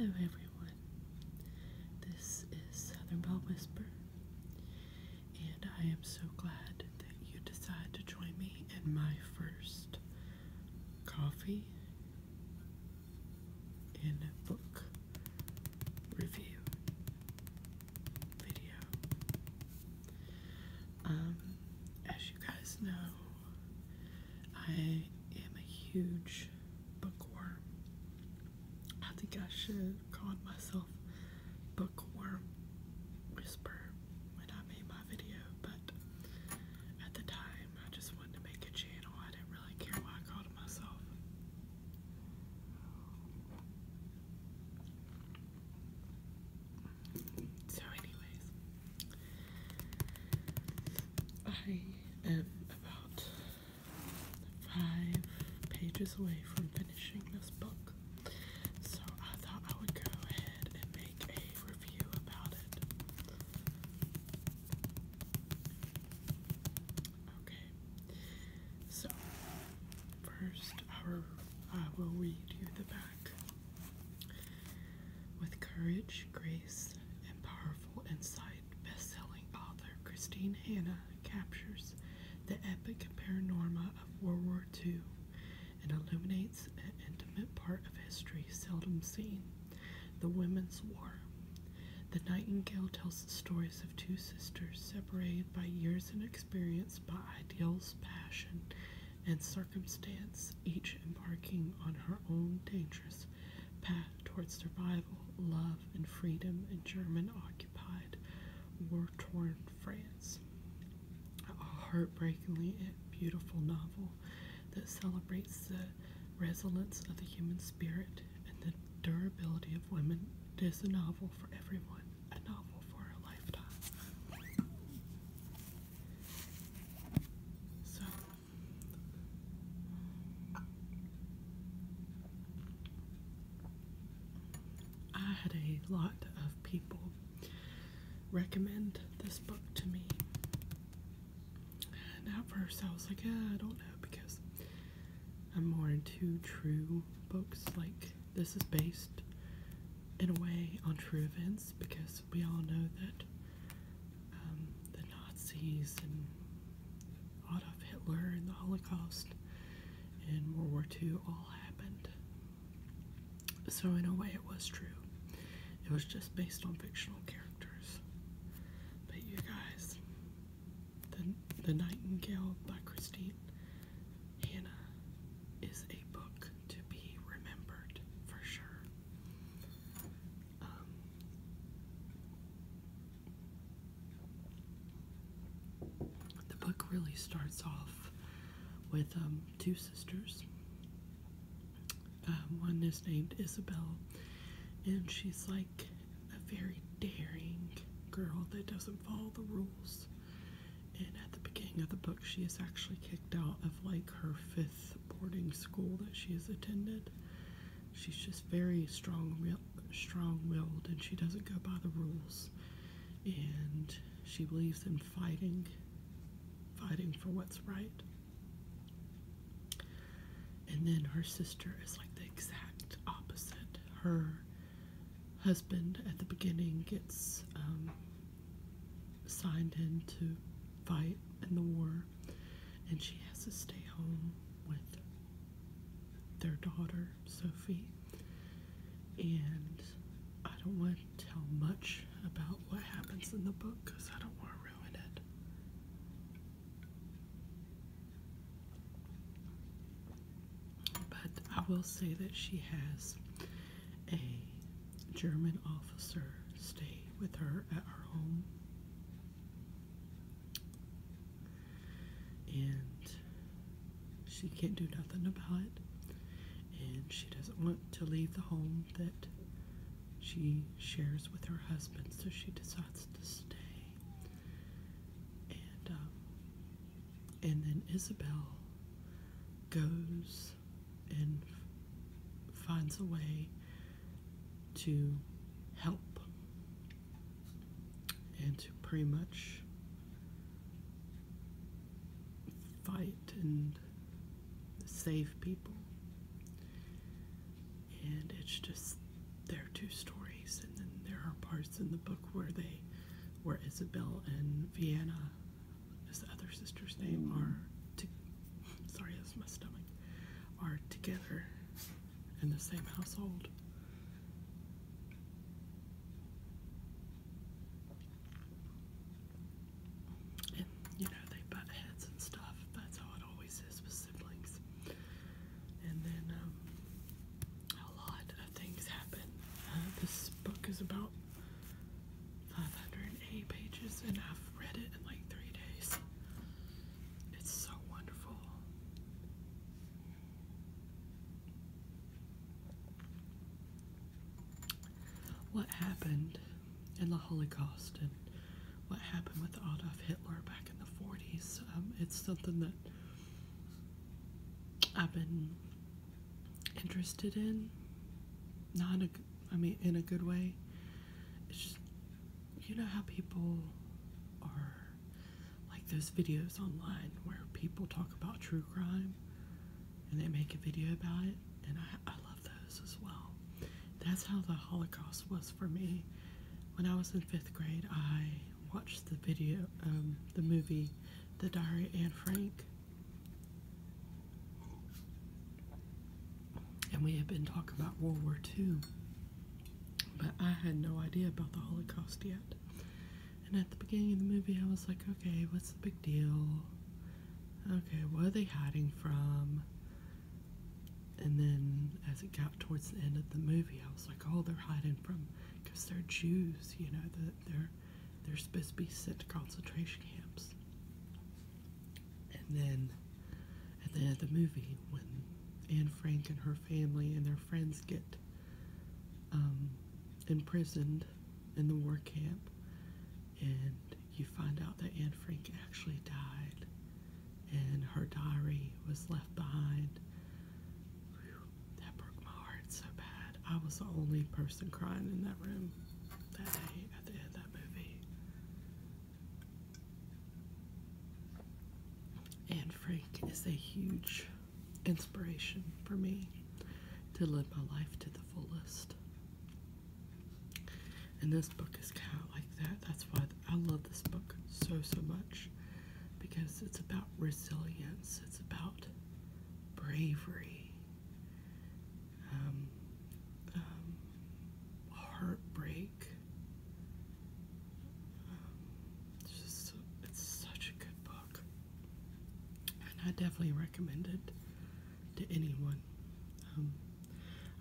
Hello, everyone. This is Southern Belle Whisper, and I am so glad that you decided to join me in my first coffee in book review video. Um, as you guys know, I am a huge think I should called myself Bookworm Whisper when I made my video, but at the time I just wanted to make a channel. I didn't really care what I called myself. So, anyways, I am about five pages away from finishing this book, so I thought I would go ahead and make a review about it. Okay, so first our, I will read you the back. With courage, grace, and powerful insight, best-selling author Christine Hannah captures the epic paranorma of World War II and illuminates an intimate part of history seldom seen, the Women's War. The Nightingale tells the stories of two sisters separated by years and experience by ideals, passion, and circumstance, each on her own dangerous path towards survival, love, and freedom in German occupied, war torn France. A heartbreakingly beautiful novel that celebrates the resilience of the human spirit and the durability of women. It is a novel for everyone, a novel for a lifetime. So, I had a lot of people recommend this book to me. And at first I was like, yeah, I don't know because I'm more into true books. Like, this is based in a way on true events because we all know that um, the Nazis and Adolf Hitler and the Holocaust and World War II all happened. So, in a way, it was true. It was just based on fictional characters. But you guys, the, the Nightingale by Christine Hannah is a book to be remembered for sure. Um, the book really starts off with um, two sisters. Um, one is named Isabel, and she's like a very daring girl that doesn't follow the rules. And at the beginning of the book, she is actually kicked out of like her fifth boarding school that she has attended. She's just very strong, strong-willed, and she doesn't go by the rules. And she believes in fighting, fighting for what's right. And then her sister is like the exact opposite. Her husband at the beginning gets um, signed in to fight in the war, and she has to stay home with their daughter, Sophie. And I don't want to tell much about what happens in the book because I don't want to ruin it. But I will say that she has a German officer stay with her at her home. And she can't do nothing about it. And she doesn't want to leave the home that she shares with her husband, so she decides to stay. And um, and then Isabel goes and finds a way to help and to pretty much fight and save people. And it's just there are two stories, and then there are parts in the book where they, where Isabel and Vianne, is the other sister's name, mm. are to, sorry, that's my stomach, are together in the same household. And, you know, they butt heads and stuff. That's how it always is with siblings. And then um, a lot of things happen. Uh, this book is about 580 pages, and I've read it in like three days. It's so wonderful. What happened in the Holocaust and what happened with Adolf Hitler back in the 40s? Um, it's something that I've been interested in. Not in a, I mean, in a good way. It's just, you know how people are like those videos online where people talk about true crime and they make a video about it, and I, I love those as well. That's how the Holocaust was for me. When I was in fifth grade, I watched the video, um, the movie, The Diary of Anne Frank. And we had been talking about World War II, but I had no idea about the Holocaust yet. And at the beginning of the movie, I was like, okay, what's the big deal? Okay, what are they hiding from? And then as it got towards the end of the movie, I was like, oh, they're hiding from because they're Jews, you know, that they're they're supposed to be sent to concentration camps. And then at the end of the movie, when Anne Frank and her family and their friends get um, imprisoned in the war camp, and you find out that Anne Frank actually died, and her diary was left behind. Whew, that broke my heart so bad. I was the only person crying in that room that day at the end of that movie. Anne Frank is a huge inspiration for me to live my life to the fullest. And this book is kind of like that. That's why I love this book so, so much because it's about resilience, it's about bravery, um, um, heartbreak. Um, it's just, it's such a good book. And I definitely recommend it to anyone. Um,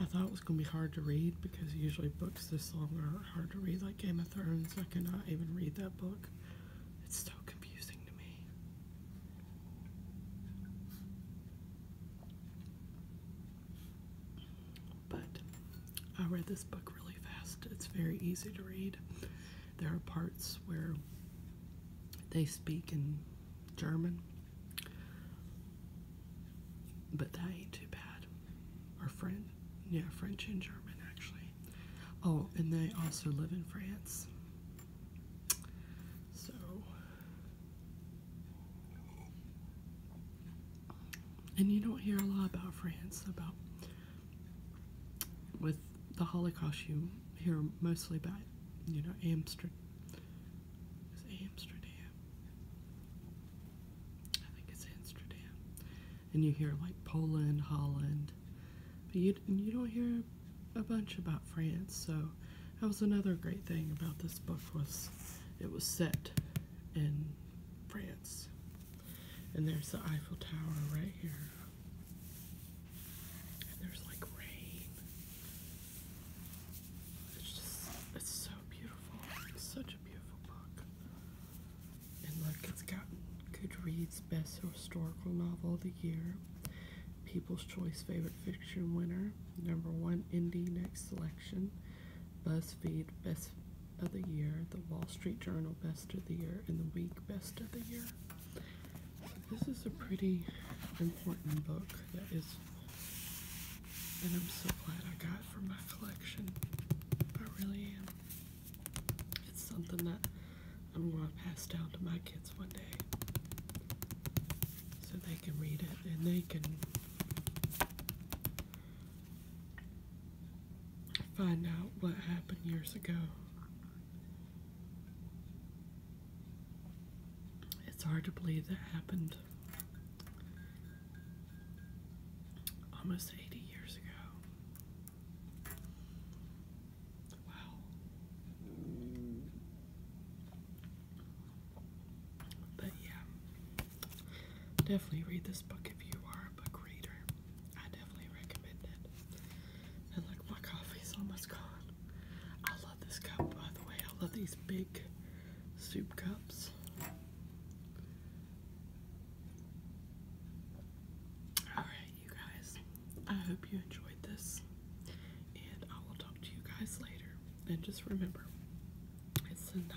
I thought it was going to be hard to read because usually books this long are hard to read, like Game of Thrones. I cannot even read that book. It's so confusing to me. But I read this book really fast. It's very easy to read. There are parts where they speak in German, but that ain't too bad. Or French. Yeah, French and German, actually. Oh, and they also live in France. So. And you don't hear a lot about France, about. With the Holocaust, you hear mostly about, you know. Amsterdam. I think it's Amsterdam. And you hear like Poland, Holland, but you you don't hear a bunch about France. So that was another great thing about this book was it was set in France. And there's the Eiffel Tower right here. And there's like rain. It's just it's so beautiful. It's such a beautiful book. And look, it's gotten Best Historical Novel of the Year, People's Choice Favorite Fiction Winner, number one Indie Next Selection, BuzzFeed Best of the Year, the Wall Street Journal Best of the Year, and the Week Best of the Year. This is a pretty important book that is, and I'm so glad I got it for my collection. I really am. It's something that I'm going to pass down to my kids one day so they can read it and they can find out what happened years ago. It's hard to believe that happened almost 80 years ago. Wow. But yeah, definitely read this book if you are a book reader. I definitely recommend it. And look, my coffee's almost gone. I love this cup, by the way. I love these big soup cups. Alright, you guys. I hope you enjoyed this. And I will talk to you guys later. And just remember, it's The Christine